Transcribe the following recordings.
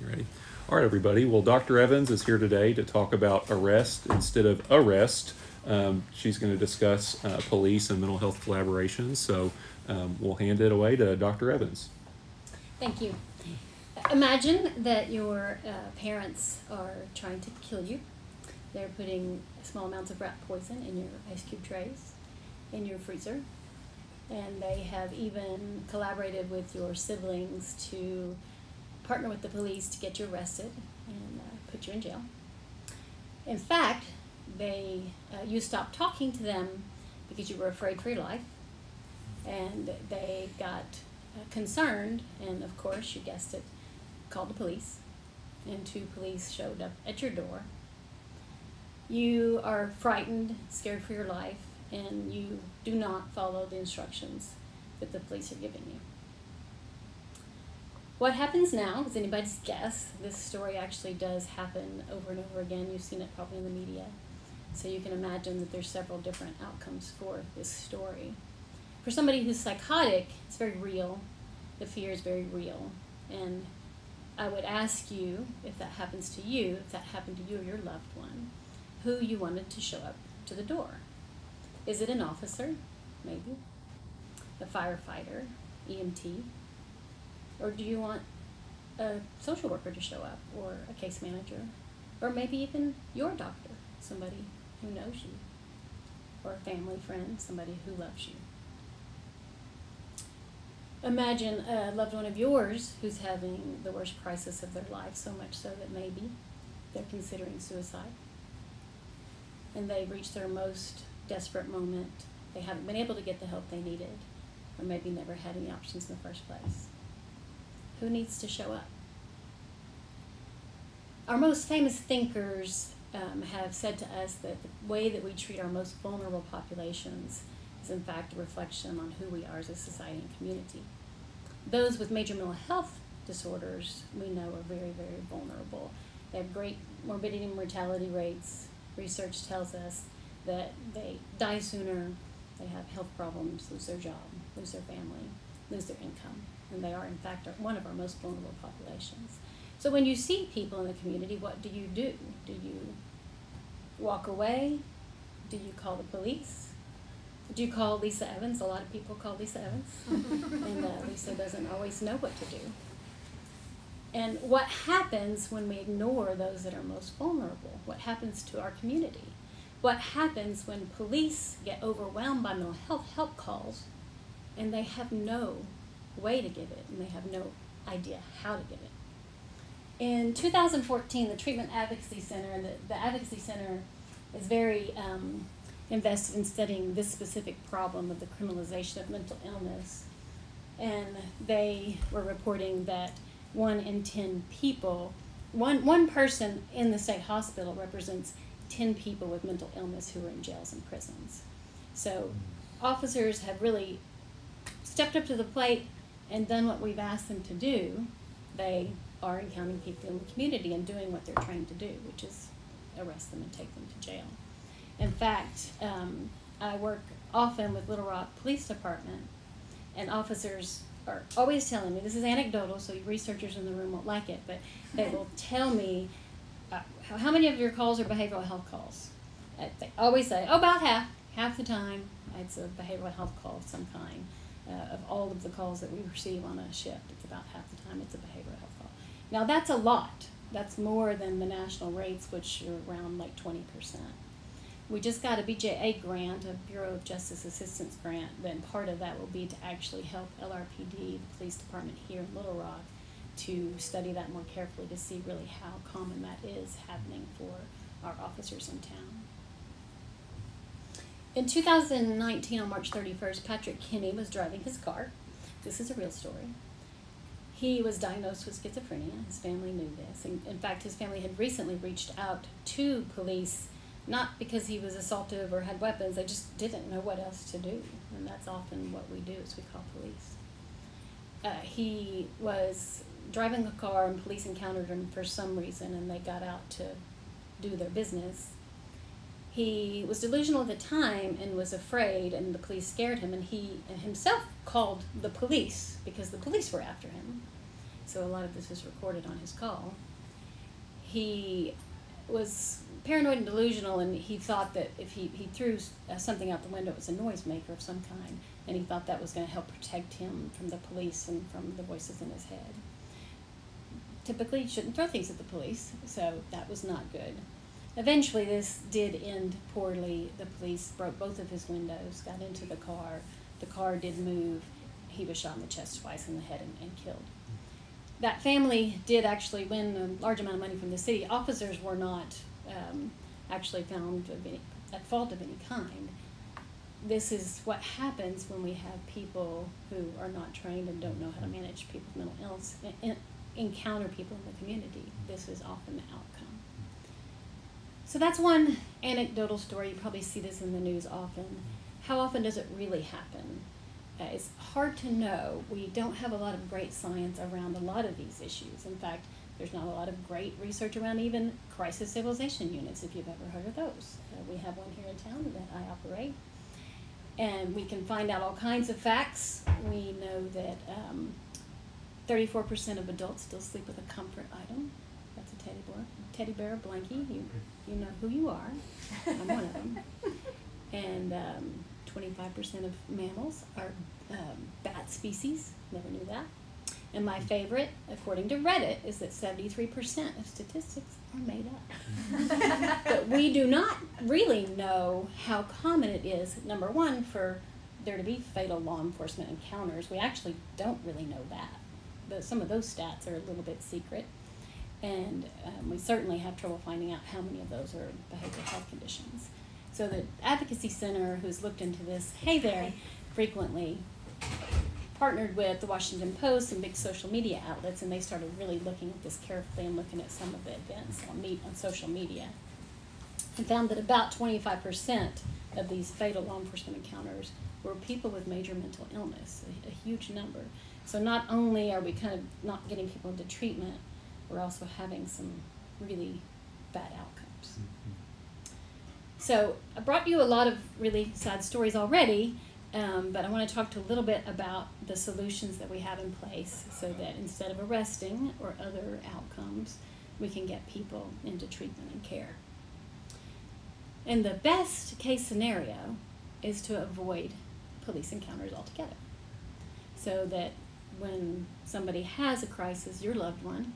You ready? All right, everybody. Well, Dr. Evans is here today to talk about a rest instead of arrest. Um, she's going to discuss uh, police and mental health collaborations. So um, we'll hand it away to Dr. Evans. Thank you. Imagine that your uh, parents are trying to kill you. They're putting small amounts of rat poison in your ice cube trays, in your freezer, and they have even collaborated with your siblings to partner with the police to get you arrested and uh, put you in jail. In fact, they uh, you stopped talking to them because you were afraid for your life, and they got uh, concerned, and of course, you guessed it, called the police, and two police showed up at your door. You are frightened, scared for your life, and you do not follow the instructions that the police are giving you. What happens now is anybody's guess. This story actually does happen over and over again. You've seen it probably in the media. So you can imagine that there's several different outcomes for this story. For somebody who's psychotic, it's very real. The fear is very real. And I would ask you, if that happens to you, if that happened to you or your loved one, who you wanted to show up to the door. Is it an officer? Maybe. A firefighter, EMT, or do you want a social worker to show up, or a case manager, or maybe even your doctor, somebody who knows you, or a family friend, somebody who loves you? Imagine a loved one of yours who's having the worst crisis of their life, so much so that maybe they're considering suicide. And they've reached their most desperate moment. They haven't been able to get the help they needed, or maybe never had any options in the first place. Who needs to show up? Our most famous thinkers um, have said to us that the way that we treat our most vulnerable populations is, in fact, a reflection on who we are as a society and community. Those with major mental health disorders we know are very, very vulnerable. They have great morbidity and mortality rates. Research tells us that they die sooner, they have health problems, lose their job, lose their family, lose their income and they are in fact one of our most vulnerable populations. So when you see people in the community, what do you do? Do you walk away? Do you call the police? Do you call Lisa Evans? A lot of people call Lisa Evans, and uh, Lisa doesn't always know what to do. And what happens when we ignore those that are most vulnerable? What happens to our community? What happens when police get overwhelmed by mental health help calls and they have no way to give it and they have no idea how to give it. In 2014, the Treatment Advocacy Center, the, the Advocacy Center is very um, invested in studying this specific problem of the criminalization of mental illness. And they were reporting that one in 10 people, one, one person in the state hospital represents 10 people with mental illness who are in jails and prisons. So officers have really stepped up to the plate and done what we've asked them to do, they are encountering people in the community and doing what they're trained to do, which is arrest them and take them to jail. In fact, um, I work often with Little Rock Police Department, and officers are always telling me this is anecdotal, so researchers in the room won't like it, but they will tell me uh, how many of your calls are behavioral health calls. Uh, they always say, oh, about half. Half the time, it's a behavioral health call of some kind uh, of all of the calls that we receive on a shift. It's about half the time it's a behavioral health call. Now that's a lot. That's more than the national rates, which are around like 20%. We just got a BJA grant, a Bureau of Justice Assistance grant, and part of that will be to actually help LRPD, the police department here in Little Rock, to study that more carefully to see really how common that is happening for our officers in town. In 2019, on March 31st, Patrick Kinney was driving his car. This is a real story. He was diagnosed with schizophrenia. His family knew this. In, in fact, his family had recently reached out to police, not because he was assaultive or had weapons, they just didn't know what else to do. And that's often what we do is we call police. Uh, he was driving a car and police encountered him for some reason and they got out to do their business he was delusional at the time and was afraid and the police scared him and he himself called the police because the police were after him so a lot of this is recorded on his call. He was paranoid and delusional, and he thought that if he, he threw uh, something out the window, it was a noisemaker of some kind, and he thought that was going to help protect him from the police and from the voices in his head. Typically, you shouldn't throw things at the police, so that was not good. Eventually, this did end poorly. The police broke both of his windows, got into the car. The car did move. He was shot in the chest twice in the head and, and killed. That family did actually win a large amount of money from the city. Officers were not um, actually found any, at fault of any kind. This is what happens when we have people who are not trained and don't know how to manage people with mental illness, encounter people in the community. This is often the outcome. So that's one anecdotal story. You probably see this in the news often. How often does it really happen? Uh, it's hard to know. We don't have a lot of great science around a lot of these issues. In fact, there's not a lot of great research around even crisis stabilization units, if you've ever heard of those. Uh, we have one here in town that I operate. And we can find out all kinds of facts. We know that um, 34% of adults still sleep with a comfort item. That's a teddy bear, teddy bear blankie. You, you know who you are. I'm one of them. And um, 25% of mammals are um, bat species. Never knew that. And my favorite, according to Reddit, is that 73% of statistics are made up. but we do not really know how common it is, number one, for there to be fatal law enforcement encounters. We actually don't really know that. But some of those stats are a little bit secret. And um, we certainly have trouble finding out how many of those are behavioral health conditions. So the Advocacy Center, who's looked into this, hey there, frequently partnered with the Washington Post and big social media outlets, and they started really looking at this carefully and looking at some of the events on meet on social media, and found that about 25% of these fatal law enforcement encounters were people with major mental illness, a, a huge number. So not only are we kind of not getting people into treatment, we're also having some really bad outcomes. So I brought you a lot of really sad stories already, um, but I want to talk to a little bit about the solutions that we have in place so that instead of arresting or other outcomes, we can get people into treatment and care. And the best case scenario is to avoid police encounters altogether. So that when somebody has a crisis, your loved one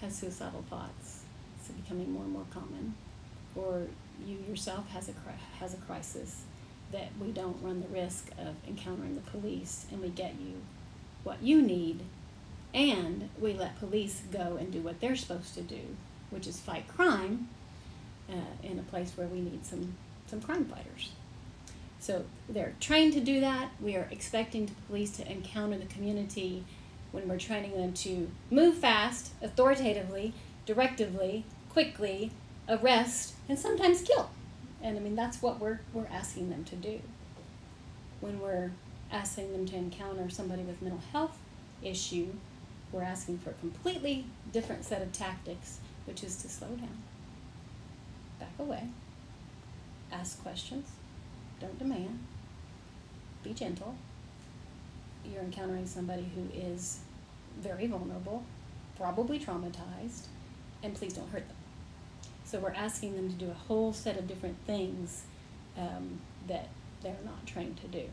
has suicidal thoughts, it's becoming more and more common, or you yourself has a has a crisis, that we don't run the risk of encountering the police and we get you what you need, and we let police go and do what they're supposed to do, which is fight crime uh, in a place where we need some some crime fighters. So they're trained to do that. We are expecting the police to encounter the community when we're training them to move fast, authoritatively, directively, quickly, arrest, and sometimes kill. And I mean, that's what we're, we're asking them to do. When we're asking them to encounter somebody with mental health issue, we're asking for a completely different set of tactics, which is to slow down, back away, ask questions, don't demand, be gentle. You're encountering somebody who is very vulnerable, probably traumatized, and please don't hurt them. So we're asking them to do a whole set of different things um, that they're not trained to do.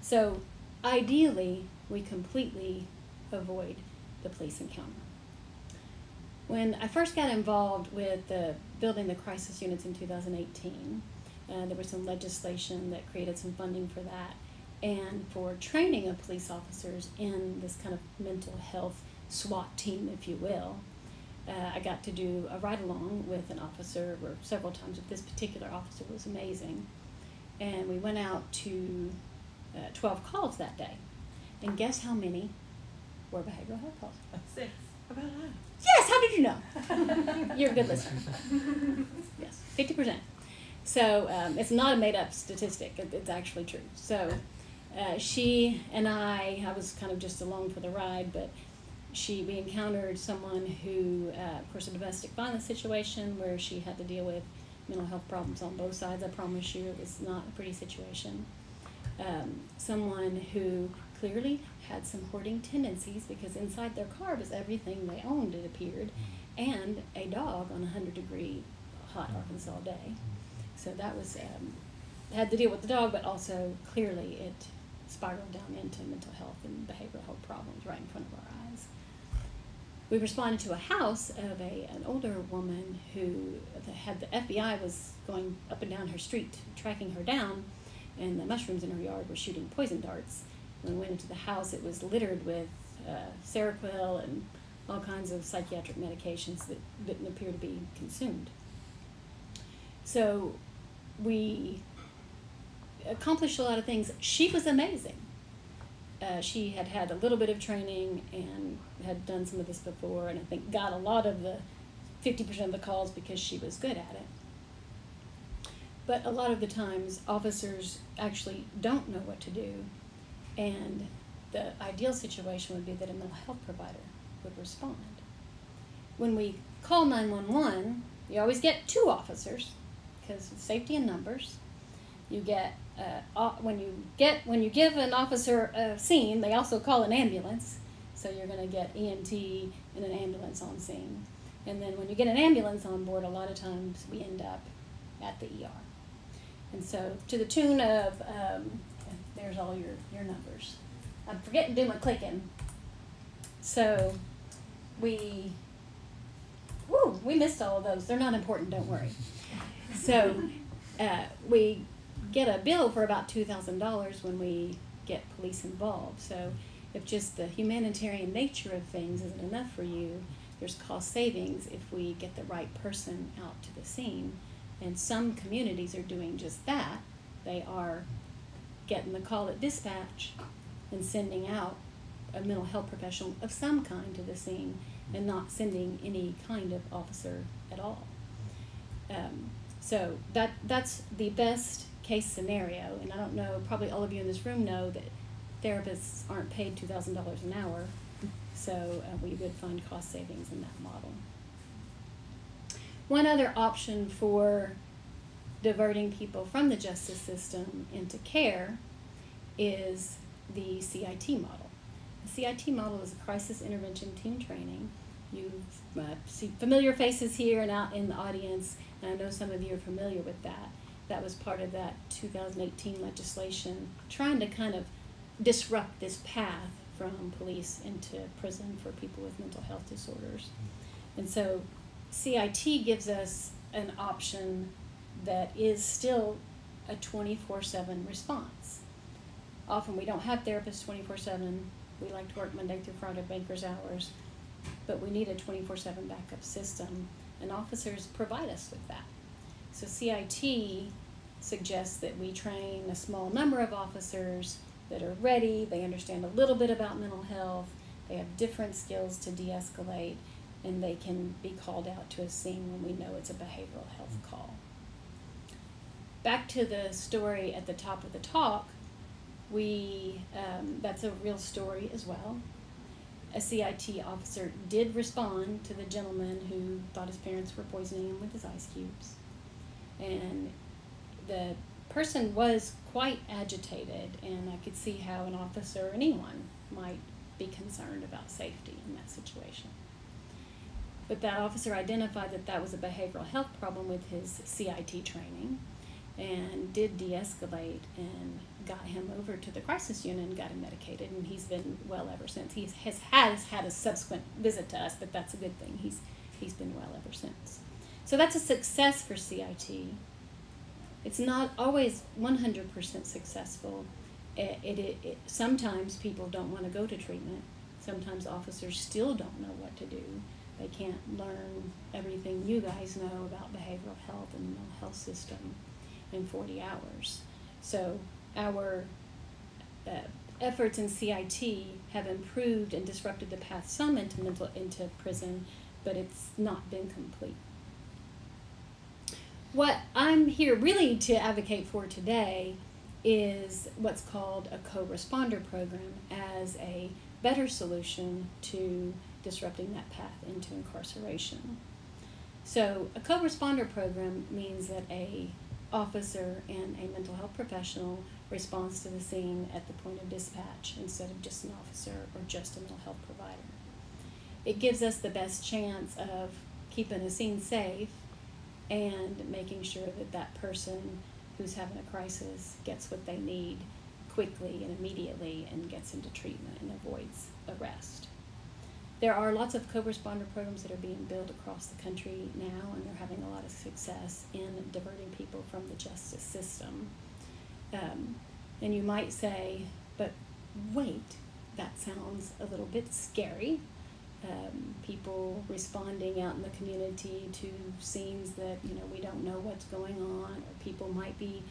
So ideally, we completely avoid the police encounter. When I first got involved with the building the crisis units in 2018, uh, there was some legislation that created some funding for that and for training of police officers in this kind of mental health SWAT team, if you will. Uh, I got to do a ride along with an officer or several times with this particular officer was amazing. And we went out to uh, 12 calls that day. And guess how many were behavioral health calls? Six. About that. Yes, how did you know? You're a good listener. yes, 50%. So um, it's not a made up statistic, it, it's actually true. So uh, she and I, I was kind of just along for the ride, but she we encountered someone who, uh, of course, a domestic violence situation where she had to deal with mental health problems on both sides. I promise you, it was not a pretty situation. Um, someone who clearly had some hoarding tendencies because inside their car was everything they owned, it appeared, and a dog on a 100 degree hot Arkansas day. So that was, um, had to deal with the dog, but also clearly it spiraled down into mental health and behavioral health problems right in front of our eyes. We responded to a house of a, an older woman who had the FBI was going up and down her street tracking her down, and the mushrooms in her yard were shooting poison darts. When we went into the house, it was littered with uh, Seroquel and all kinds of psychiatric medications that didn't appear to be consumed. So we accomplished a lot of things. She was amazing. Uh, she had had a little bit of training and had done some of this before, and I think got a lot of the 50% of the calls because she was good at it. But a lot of the times, officers actually don't know what to do, and the ideal situation would be that a mental health provider would respond. When we call 911, you always get two officers because safety in numbers. You get uh, when you get when you give an officer a scene, they also call an ambulance. So you're going to get EMT and an ambulance on scene. And then when you get an ambulance on board, a lot of times we end up at the ER. And so to the tune of, um, there's all your, your numbers. I'm forgetting to do my clicking. So we, woo, we missed all of those. They're not important, don't worry. So uh, we get a bill for about $2,000 when we get police involved. So if just the humanitarian nature of things isn't enough for you, there's cost savings if we get the right person out to the scene. And some communities are doing just that. They are getting the call at dispatch and sending out a mental health professional of some kind to the scene and not sending any kind of officer at all. Um, so that that's the best case scenario, and I don't know. Probably all of you in this room know that therapists aren't paid two thousand dollars an hour, so uh, we would find cost savings in that model. One other option for diverting people from the justice system into care is the CIT model. The CIT model is a crisis intervention team training. You uh, see familiar faces here and out in the audience, and I know some of you are familiar with that. That was part of that 2018 legislation, trying to kind of disrupt this path from police into prison for people with mental health disorders. Mm-hmm. And so CIT gives us an option that is still a 24 7 response. Often we don't have therapists 24 7. We like to work Monday through Friday, banker's hours, but we need a 24 7 backup system, and officers provide us with that. So CIT suggests that we train a small number of officers that are ready, they understand a little bit about mental health, they have different skills to de escalate, and they can be called out to a scene when we know it's a behavioral health call. Back to the story at the top of the talk, we um, that's a real story as well. A CIT officer did respond to the gentleman who thought his parents were poisoning him with his ice cubes, and the person was quite agitated, and I could see how an officer or anyone might be concerned about safety in that situation. But that officer identified that that was a behavioral health problem with his CIT training and did de escalate and got him over to the crisis unit and got him medicated, and he's been well ever since. He has, has had a subsequent visit to us, but that's a good thing. He's, he's been well ever since. So that's a success for CIT. It's not always 100% successful. It, it, it, sometimes people don't want to go to treatment. Sometimes officers still don't know what to do. They can't learn everything you guys know about behavioral health and mental health system in 40 hours. So our uh, efforts in CIT have improved and disrupted the path some into mental into prison, but it's not been complete what I'm here really to advocate for today is what's called a co-responder program as a better solution to disrupting that path into incarceration. So a co-responder program means that a officer and a mental health professional responds to the scene at the point of dispatch instead of just an officer or just a mental health provider. It gives us the best chance of keeping a scene safe and making sure that that person who's having a crisis gets what they need quickly and immediately and gets into treatment and avoids arrest. There are lots of co-responder programs that are being built across the country now, and they're having a lot of success in diverting people from the justice system. Um, and you might say, but wait, that sounds a little bit scary. Um, people responding out in the community to scenes that you know we don't know what's going on, or people might be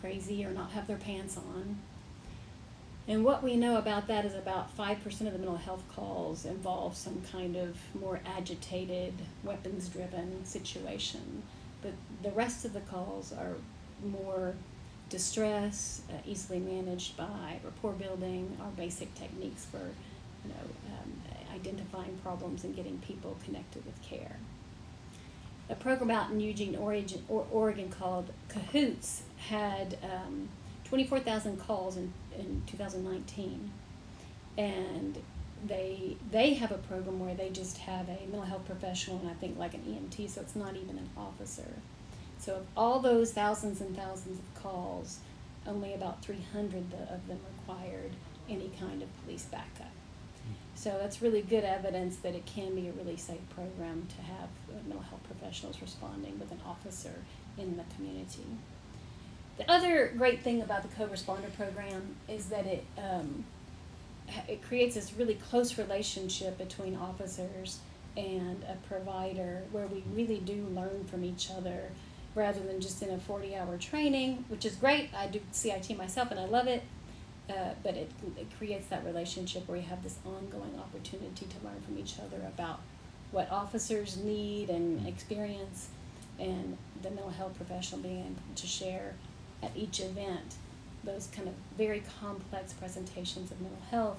crazy or not have their pants on. And what we know about that is about 5% of the mental health calls involve some kind of more agitated, weapons driven situation. But the rest of the calls are more distress, uh, easily managed by rapport building, our basic techniques for you know, um, identifying problems and getting people connected with care. A program out in Eugene, Oregon, Oregon called Cahoots had um, 24,000 calls in, in 2019. And they they have a program where they just have a mental health professional and I think like an EMT, so it's not even an officer. So of all those thousands and thousands of calls, only about 300 of them required any kind of police backup. So that's really good evidence that it can be a really safe program to have mental health professionals responding with an officer in the community. The other great thing about the co-responder program is that it um, it creates this really close relationship between officers and a provider where we really do learn from each other rather than just in a 40 hour training, which is great. I do CIT myself and I love it. Uh, but it, it creates that relationship where you have this ongoing opportunity to learn from each other about what officers need and experience, and the mental health professional being able to share at each event those kind of very complex presentations of mental health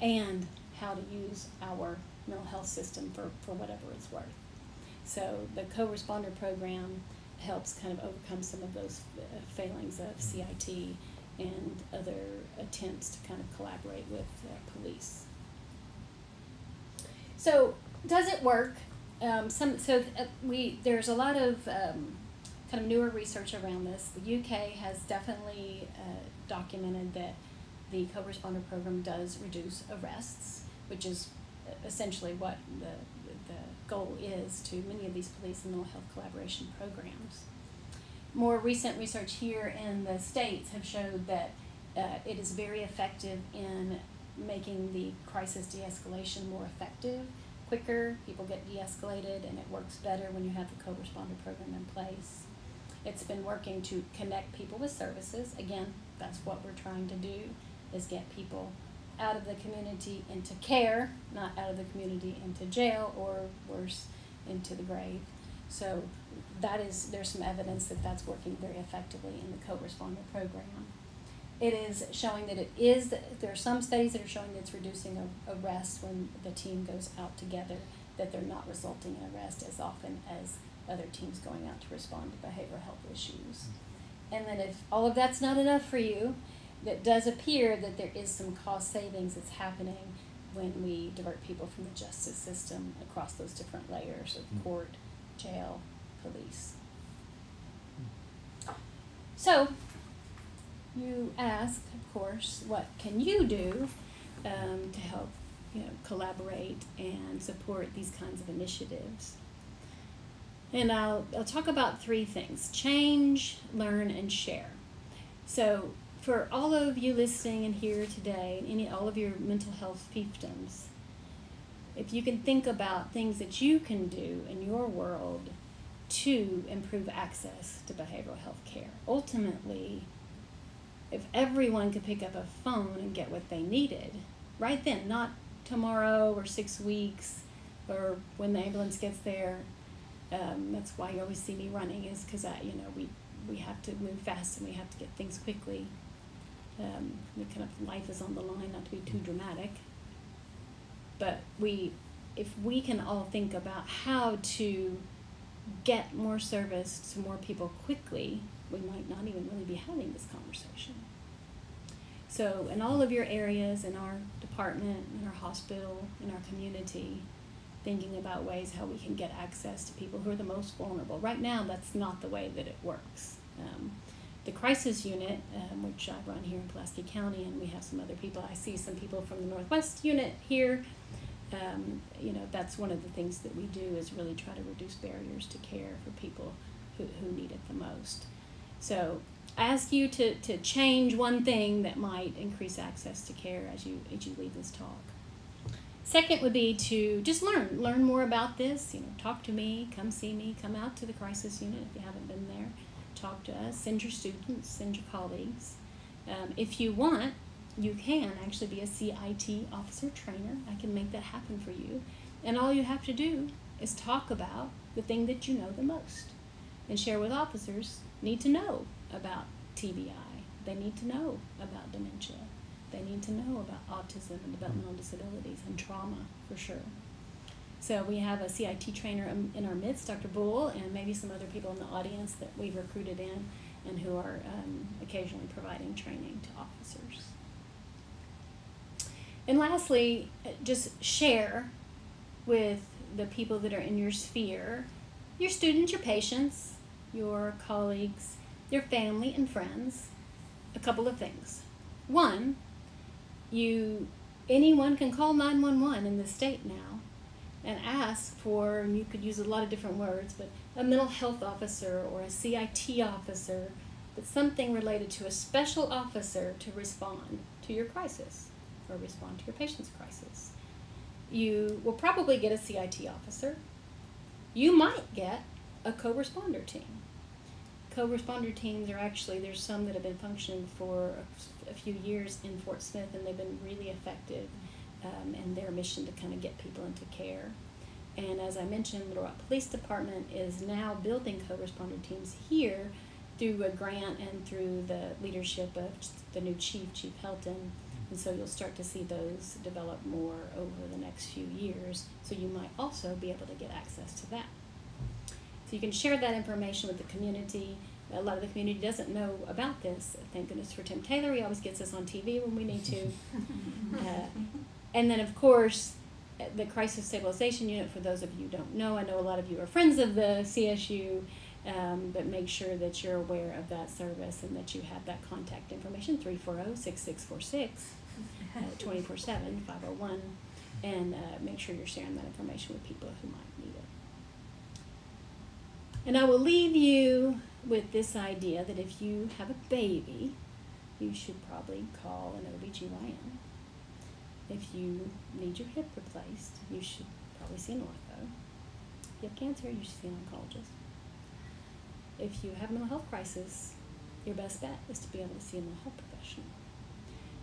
and how to use our mental health system for, for whatever it's worth. So the co-responder program helps kind of overcome some of those uh, failings of CIT and other attempts to kind of collaborate with uh, police. So does it work? Um, some so uh, we there's a lot of um, kind of newer research around this. The UK has definitely uh, documented that the co-responder program does reduce arrests, which is essentially what the, the goal is to many of these police and mental health collaboration programs. More recent research here in the States have showed that uh, it is very effective in making the crisis de-escalation more effective, quicker, people get de-escalated, and it works better when you have the co-responder program in place. It's been working to connect people with services. Again, that's what we're trying to do, is get people out of the community into care, not out of the community into jail or worse, into the grave. So that is, there's some evidence that that's working very effectively in the co-responder program. It is showing that it is, there are some studies that are showing that it's reducing arrests when the team goes out together, that they're not resulting in arrest as often as other teams going out to respond to behavioral health issues. And then if all of that's not enough for you, it does appear that there is some cost savings that's happening when we divert people from the justice system across those different layers of mm. court, jail, police. So, you ask, of course, what can you do um, to help you know, collaborate and support these kinds of initiatives? And I'll, I'll talk about three things change, learn, and share. So, for all of you listening and here today, any all of your mental health fiefdoms, if you can think about things that you can do in your world to improve access to behavioral health care. Ultimately, if everyone could pick up a phone and get what they needed right then, not tomorrow or six weeks or when the ambulance gets there, um, that's why you always see me running is because I, you know, we, we have to move fast and we have to get things quickly. Um, we kind of life is on the line, not to be too dramatic. But we, if we can all think about how to get more service to more people quickly, we might not even really be having this conversation. So, in all of your areas, in our department, in our hospital, in our community, thinking about ways how we can get access to people who are the most vulnerable. Right now, that's not the way that it works. Um, the crisis unit, um, which I run here in Pulaski County, and we have some other people. I see some people from the Northwest unit here. Um, you know, that's one of the things that we do is really try to reduce barriers to care for people who, who need it the most. So I ask you to, to change one thing that might increase access to care as you as you leave this talk. Second would be to just learn, learn more about this. You know, talk to me, come see me, come out to the crisis unit if you haven't been there. Talk to us, send your students, send your colleagues. Um, if you want, you can actually be a CIT officer trainer. I can make that happen for you. And all you have to do is talk about the thing that you know the most and share with officers need to know about TBI. They need to know about dementia. They need to know about autism and developmental disabilities and trauma for sure. So we have a CIT trainer in our midst, Dr. Bull, and maybe some other people in the audience that we've recruited in and who are um, occasionally providing training to officers. And lastly, just share with the people that are in your sphere, your students, your patients, your colleagues, your family and friends, a couple of things. One, you anyone can call 911 in the state now and ask for and you could use a lot of different words but a mental health officer or a CIT officer but something related to a special officer to respond to your crisis or respond to your patient's crisis you will probably get a CIT officer you might get a co-responder team co-responder teams are actually there's some that have been functioning for a, few years in Fort Smith, and they've been really effective um, in their mission to kind of get people into care. And as I mentioned, Little Rock Police Department is now building co-responder teams here through a grant and through the leadership of the new chief, Chief Helton. And so you'll start to see those develop more over the next few years. So you might also be able to get access to that. So you can share that information with the community. A lot of the community doesn't know about this. Thank goodness for Tim Taylor. He always gets us on TV when we need to. uh, and then, of course, the Crisis Stabilization Unit, for those of you who don't know, I know a lot of you are friends of the CSU, um, but make sure that you're aware of that service and that you have that contact information 340 6646 uh, 24 7 501 and uh, make sure you're sharing that information with people who might need it. and I will leave you with this idea that if you have a baby, you should probably call an OBGYN. If you need your hip replaced, you should probably see an ortho. If you have cancer, you should see an oncologist. If you have a mental health crisis, your best bet is to be able to see a mental health professional.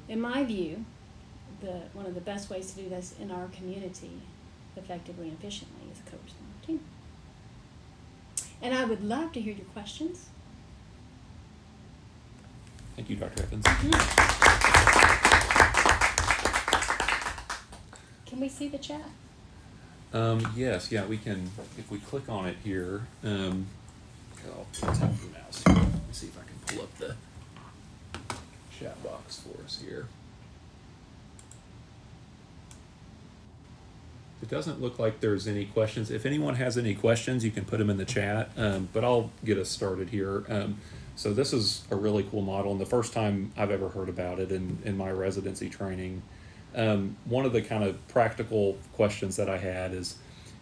In my view, the, one of the best ways to do this in our community effectively and efficiently is a co-responder team. And I would love to hear your questions. Thank you, Dr. Evans. Mm-hmm. Can we see the chat? Um, yes, yeah, we can. If we click on it here, um, I'll tap the mouse. Let me see if I can pull up the chat box for us here. It doesn't look like there's any questions. If anyone has any questions, you can put them in the chat, um, but I'll get us started here. Um, so this is a really cool model, and the first time I've ever heard about it in, in my residency training. Um, one of the kind of practical questions that I had is,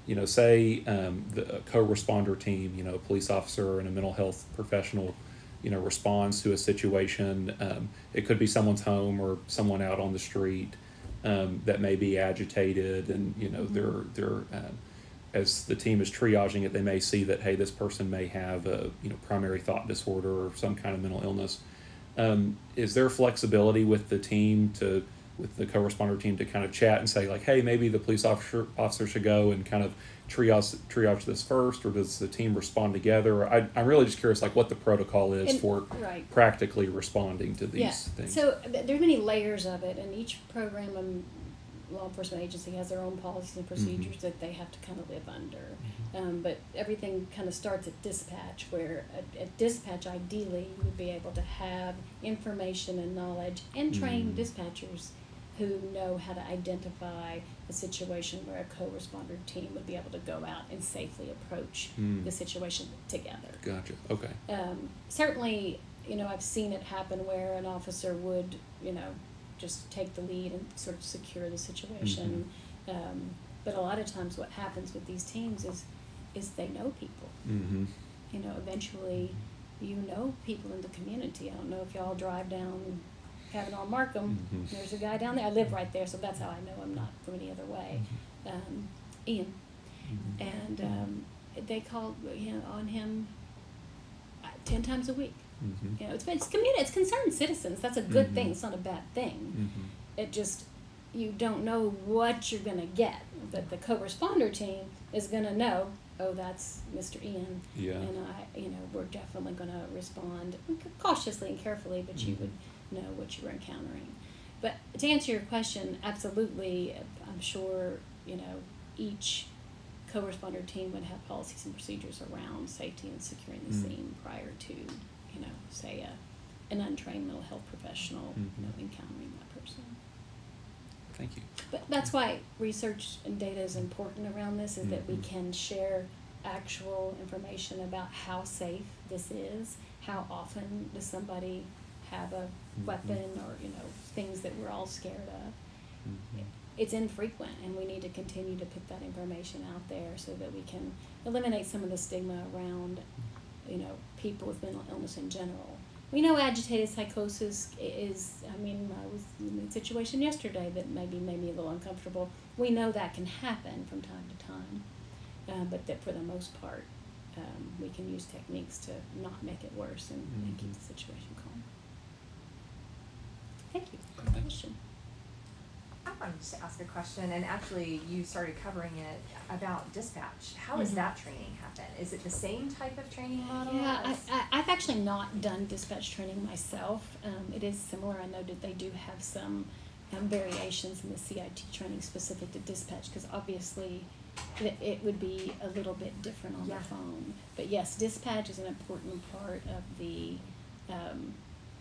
you know, say um, the co-responder team, you know, a police officer and a mental health professional, you know, responds to a situation. Um, it could be someone's home or someone out on the street um, that may be agitated, and you know they're they're um, as the team is triaging it, they may see that hey, this person may have a you know primary thought disorder or some kind of mental illness. Um, is there flexibility with the team to with the co-responder team to kind of chat and say like, hey, maybe the police officer officer should go and kind of triage triage this first, or does the team respond together? I, I'm really just curious, like what the protocol is and, for right. practically responding to these yeah. things. So there's many layers of it, and each program um, law enforcement agency has their own policies and procedures that they have to kind of live under. Um, but everything kind of starts at dispatch, where at, at dispatch, ideally, you would be able to have information and knowledge and train Mhm. dispatchers who know how to identify a situation where a co-responder team would be able to go out and safely approach Mm. the situation together. Gotcha. Okay. Um, certainly, you know, I've seen it happen where an officer would, you know, just take the lead and sort of secure the situation. Um, but a lot of times, what happens with these teams is, is they know people. Mm-hmm. You know, eventually, you know people in the community. I don't know if y'all drive down Kavanaugh Markham. Mhm. There's a guy down there. I live right there, so that's how I know I'm Not from any other way. Um, Ian Mm-hmm. and um, they call you know on him uh, ten times a week. Mm-hmm. You know, it's it's community, it's concerned citizens. That's a good thing. It's not a bad thing. Mm-hmm. It just you don't know what you're gonna get, but the co-responder team is gonna know. Oh, that's Mr. Ian, Yeah. and I, you know, we're definitely gonna respond cautiously and carefully, but you Mhm. would know what you were encountering. But to answer your question, absolutely, I'm sure you know each co-responder team would have policies and procedures around safety and securing the Mm. scene prior to, you know, say a, an untrained mental health professional, you know, encountering that person. Thank you. But that's why research and data is important around this, is that we Mhm. can share actual information about how safe this is, how often does somebody have a Mhm. weapon or, you know, things that we're all scared of. Mhm. It's infrequent, and we need to continue to put that information out there so that we can eliminate some of the stigma around, you know, people with mental illness in general. We know agitated psychosis is, I mean, I was in a situation yesterday that maybe made me a little uncomfortable. We know that can happen from time to time, um, but that for the most part, um, we can use techniques to not make it worse and, and keep Mhm. the situation calm. Thank you. Good Thanks. Question. I wanted to ask a question, and actually you started covering it about dispatch. How does Mhm. that training happen? Is it the same type of training model? Yeah, I, I've actually not done dispatch training myself. Um, it is similar. I know that they do have some um, variations in the CIT training specific to dispatch because obviously it, it would be a little bit different on Yeah. the phone. But yes, dispatch is an important part of the um,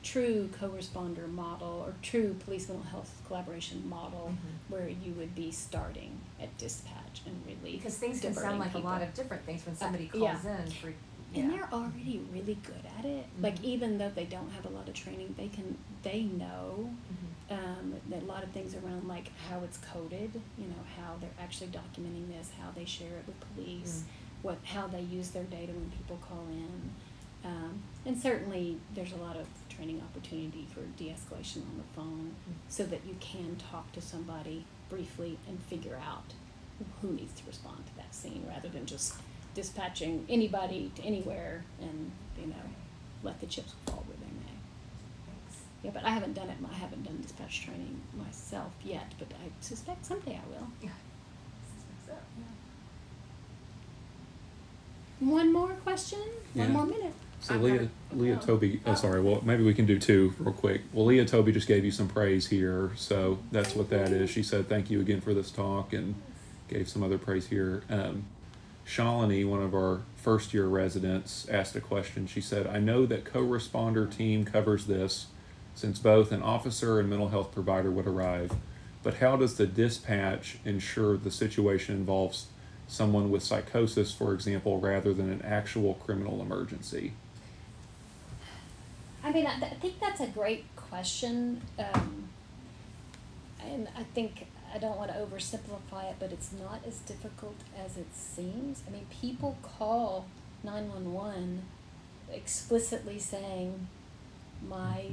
true co-responder model or true police mental health collaboration model Mhm. where you would be starting at dispatch and relief. Because things can sound like a lot of different things when Uh, somebody yeah. calls in for, And they're already really good at it. Like Mhm. even though they don't have a lot of training, they can they know Mhm. um, that a lot of things around like how it's coded. You know how they're actually documenting this, how they share it with police, Mm. what how they use their data when people call in, um, and certainly there's a lot of training opportunity for de-escalation on the phone, Mm. so that you can talk to somebody briefly and figure out who needs to respond to that scene rather than just dispatching anybody to anywhere and you know let the chips fall where they may. Thanks. Yeah, but I haven't done it. I haven't done dispatch training myself yet, but I suspect someday I will. Yeah. Suspect so, yeah. One more question. Yeah. One more minute. So I've Leah, Leah. Toby, oh, sorry, well, maybe we can do two real quick. Well, Leah Toby just gave you some praise here, so that's what that is. She said, thank you again for this talk and gave some other praise here. Um, Shalini, one of our first year residents, asked a question. She said, I know that co-responder team covers this since both an officer and mental health provider would arrive, but how does the dispatch ensure the situation involves someone with psychosis, for example, rather than an actual criminal emergency? I mean, I, I think that's a great question, um, and I think I don't want to oversimplify it, but it's not as difficult as it seems. I mean, people call nine one one explicitly saying, "My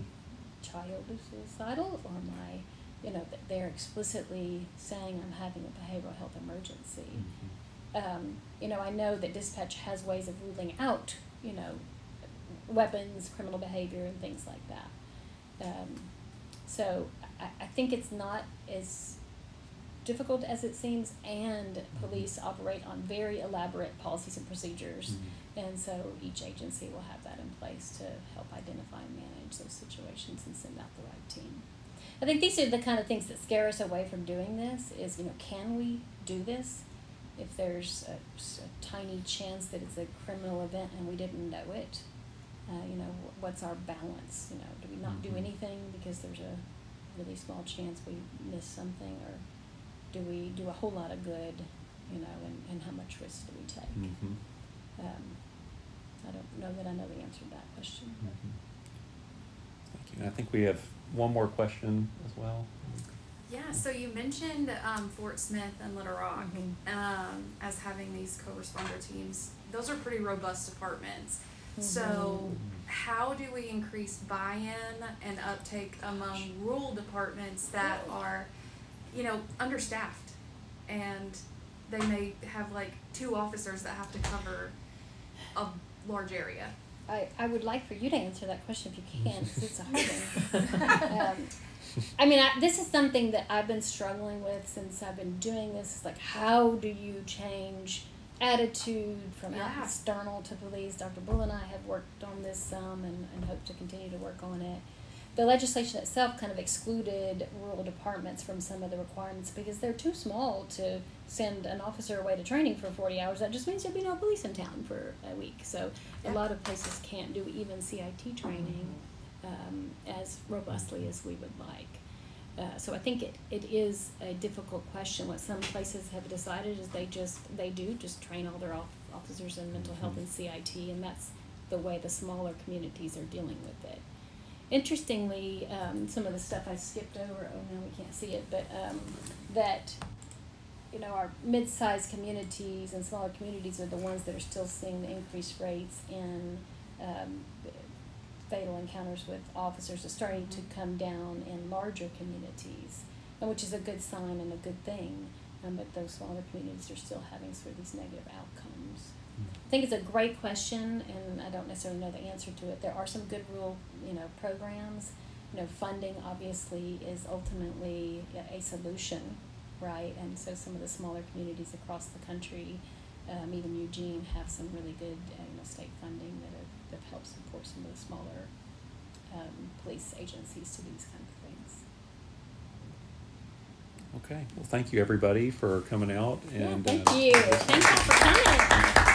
child is suicidal," or "My," you know, they're explicitly saying, "I'm having a behavioral health emergency." um, you know, I know that dispatch has ways of ruling out, you know, weapons, criminal behavior, and things like that. Um, so I, I think it's not as difficult as it seems, and police operate on very elaborate policies and procedures, and so each agency will have that in place to help identify and manage those situations and send out the right team. I think these are the kind of things that scare us away from doing this. Is you know, can we do this? If there's a tiny chance that it's a criminal event and we didn't know it, uh, you know, what's our balance? You know, do we not do Mhm. anything because there's a really small chance we miss something, or do we do a whole lot of good? You know, and, and how much risk do we take? Mhm. Um, I don't know that I know the answer to that question. but- Mhm. Thank you. And I think we have one more question as well. Yeah, so you mentioned um, Fort Smith and Little Rock Mhm. um, as having these co-responder teams. Those are pretty robust departments. So, how do we increase buy-in and uptake among rural departments that are, you know, understaffed, and they may have like two officers that have to cover a large area. I, I would like for you to answer that question if you can, because it's a hard one. um, I mean, I, this is something that I've been struggling with since I've been doing this. It's like, how do you change attitude from Yeah. external to police? Dr. Bull and I have worked on this some and, and hope to continue to work on it. The legislation itself kind of excluded rural departments from some of the requirements because they're too small to send an officer away to training for 40 hours. That just means there'd be no police in town for a week. So a lot of places can't do even CIT training um, as robustly as we would like. Uh, so I think it, it is a difficult question. What some places have decided is they just they do just train all their off- officers in mental health and CIT, and that's the way the smaller communities are dealing with it. Interestingly, um, some of the stuff I skipped over. Oh no, we can't see it, but um, that you know, our mid-sized communities and smaller communities are the ones that are still seeing the increased rates in um, fatal encounters with officers is starting to come down in larger communities, and which is a good sign and a good thing. Um, but those smaller communities are still having sort of these negative outcomes. I think it's a great question, and I don't necessarily know the answer to it. There are some good rural, you know, programs. You know, funding obviously is ultimately a- a solution, right? And so some of the smaller communities across the country, um, even Eugene, have some really good, uh, you know, state funding that have, that help support some of the smaller um, police agencies to these kind of things. Okay, well, thank you, everybody, for coming out Yeah, and. thank uh, you. Thank you.